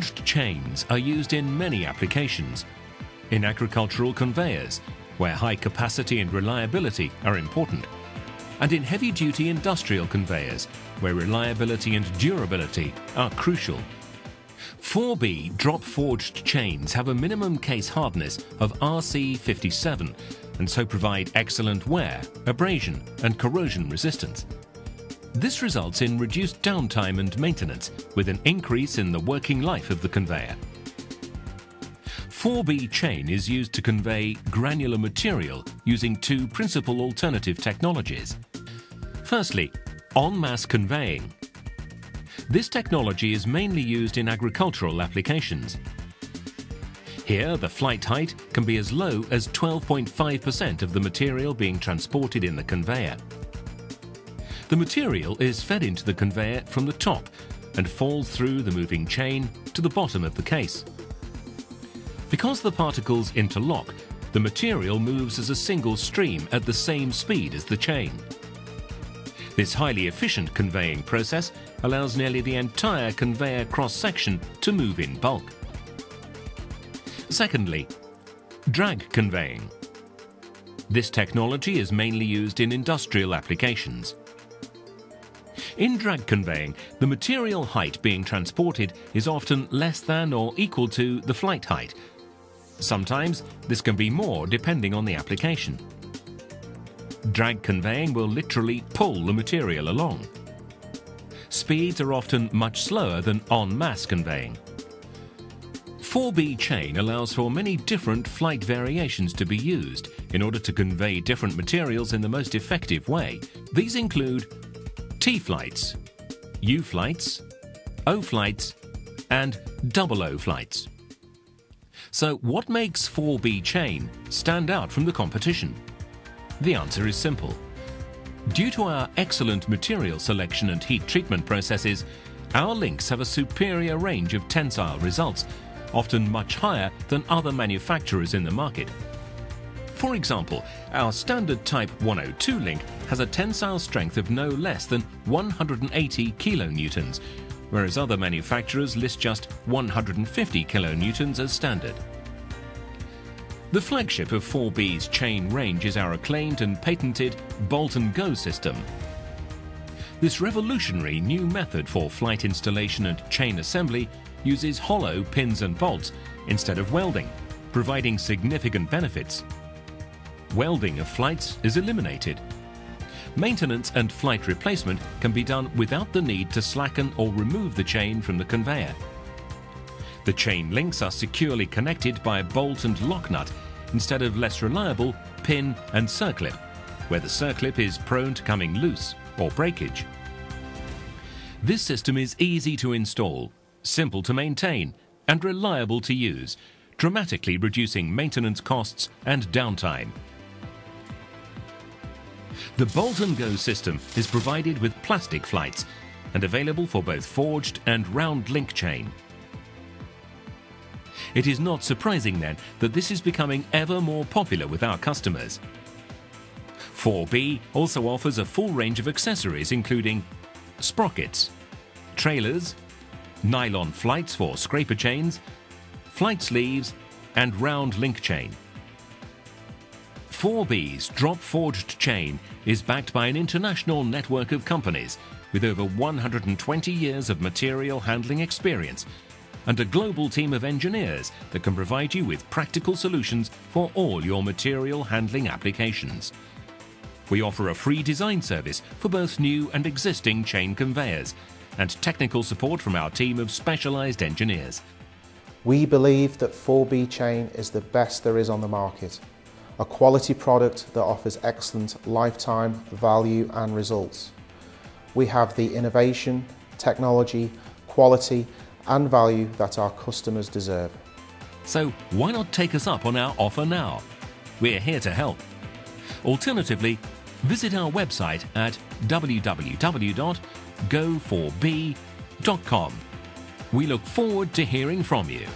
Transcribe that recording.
Forged chains are used in many applications. In agricultural conveyors, where high capacity and reliability are important, and in heavy-duty industrial conveyors, where reliability and durability are crucial. 4B drop forged chains have a minimum case hardness of RC57 and so provide excellent wear, abrasion and corrosion resistance. This results in reduced downtime and maintenance with an increase in the working life of the conveyor. 4B chain is used to convey granular material using two principal alternative technologies. Firstly, en-masse conveying. This technology is mainly used in agricultural applications. Here, the flight height can be as low as 12.5% of the material being transported in the conveyor. The material is fed into the conveyor from the top and falls through the moving chain to the bottom of the case. Because the particles interlock, the material moves as a single stream at the same speed as the chain. This highly efficient conveying process allows nearly the entire conveyor cross-section to move in bulk. Secondly, drag conveying. This technology is mainly used in industrial applications. In drag conveying, the material height being transported is often less than or equal to the flight height. Sometimes this can be more depending on the application. Drag conveying will literally pull the material along. Speeds are often much slower than en masse conveying. 4B chain allows for many different flight variations to be used in order to convey different materials in the most effective way. These include T flights, U flights, O flights, and double O flights. So what makes 4B chain stand out from the competition? The answer is simple. Due to our excellent material selection and heat treatment processes, our links have a superior range of tensile results, often much higher than other manufacturers in the market. For example, our standard Type 102 link has a tensile strength of no less than 180 kilonewtons, whereas other manufacturers list just 150 kilonewtons as standard. The flagship of 4B's chain range is our acclaimed and patented Bolt and Go system. This revolutionary new method for flight installation and chain assembly uses hollow pins and bolts instead of welding, providing significant benefits welding of flights is eliminated. Maintenance and flight replacement can be done without the need to slacken or remove the chain from the conveyor. The chain links are securely connected by a bolt and lock nut instead of less reliable pin and circlip, where the circlip is prone to coming loose or breakage. This system is easy to install, simple to maintain and reliable to use, dramatically reducing maintenance costs and downtime. The Bolt & Go system is provided with plastic flights and available for both forged and round link chain. It is not surprising then that this is becoming ever more popular with our customers. 4B also offers a full range of accessories including sprockets, trailers, nylon flights for scraper chains, flight sleeves and round link chain. 4B's drop forged chain is backed by an international network of companies with over 120 years of material handling experience and a global team of engineers that can provide you with practical solutions for all your material handling applications. We offer a free design service for both new and existing chain conveyors and technical support from our team of specialised engineers. We believe that 4B chain is the best there is on the market a quality product that offers excellent lifetime value and results. We have the innovation, technology, quality and value that our customers deserve. So why not take us up on our offer now? We're here to help. Alternatively, visit our website at www.go4b.com. We look forward to hearing from you.